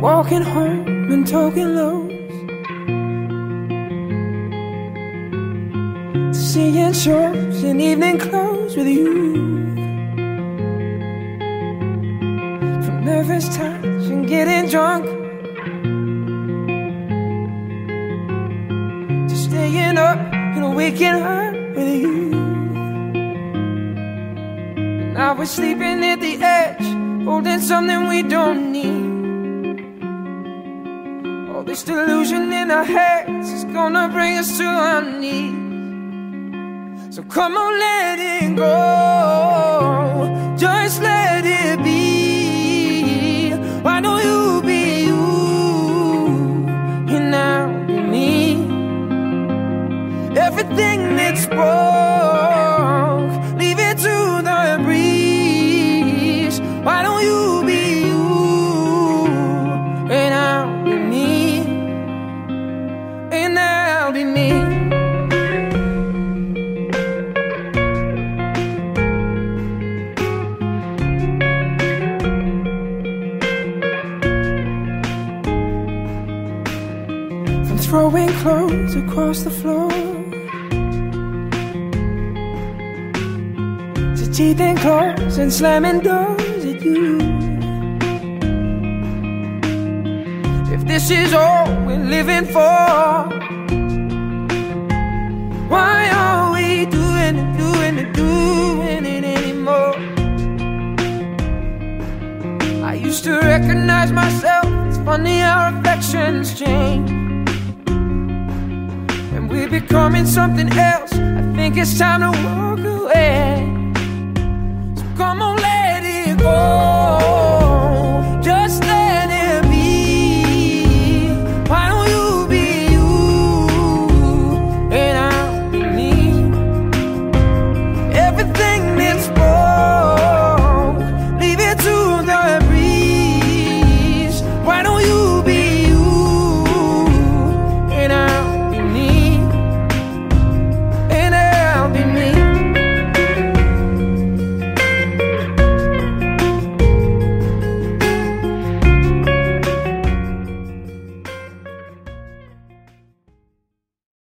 walking home and talking lows Seeing shows in evening clothes with you. From nervous touch and getting drunk. Staying up and waking up with you. Now we're sleeping at the edge Holding something we don't need. All this delusion in our heads Is gonna bring us to our knees. So come on, let it go Everything that's broke. Leave it to the breeze. Why don't you be you? And I'll be me. And I'll be me. From throwing clothes across the floor To teething claws and slamming doors at you. If this is all we're living for Why are we doing it, doing it, doing it anymore? I used to recognize myself It's funny how affections change. When we're becoming something else. I think it's time to walk